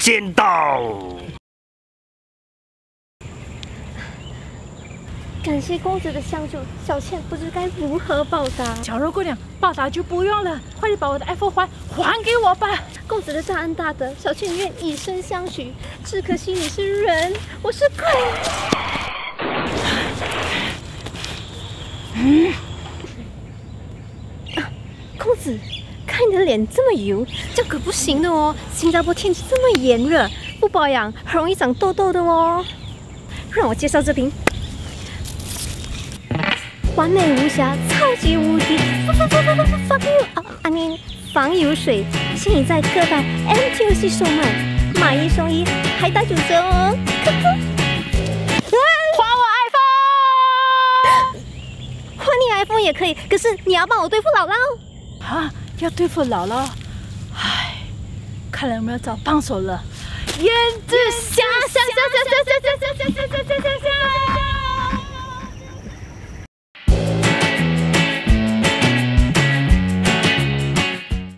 见到。感谢公子的相助，小倩不知该如何报答。小肉姑娘，报答就不用了，快点把我的 iPhone 还还给我吧。公子的大恩大德，小倩愿以身相许。只可惜你是人，我是鬼。嗯，公子，看你的脸这么油，这样可不行的哦。新加坡天气这么炎热，不保养很容易长痘痘的哦。让我介绍这瓶。完美无瑕，超级无敌，fuck you，I mean 防油水，现已在各大 MTC 售卖，买一送一，还打九折哦！还我 iPhone，还你 iPhone 也可以，可是你要帮我对付姥姥啊！要对付姥姥，唉，看来我们要找帮手了，胭脂虾。